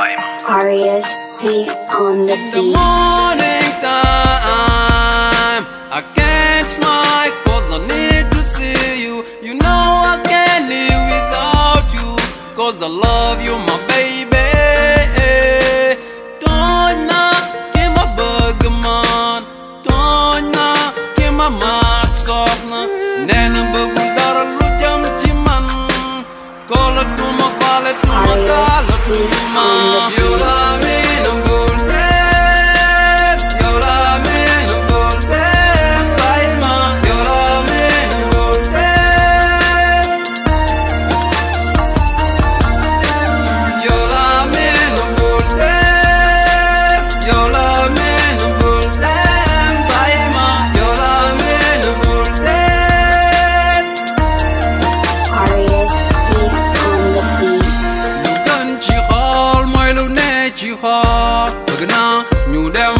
Arias be on the beat. In the morning time, against my cause I need to see you. You know I can't live without you, cause I love you. Uma. khó. Thực nào, nhủ đem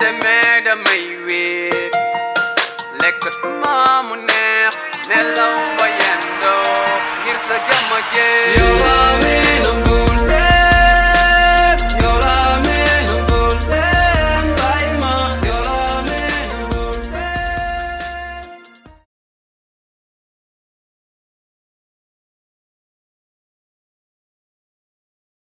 demee damay wéet. Lekkatuma mu neex nelaw ba yendoo ngir sa jëmm jee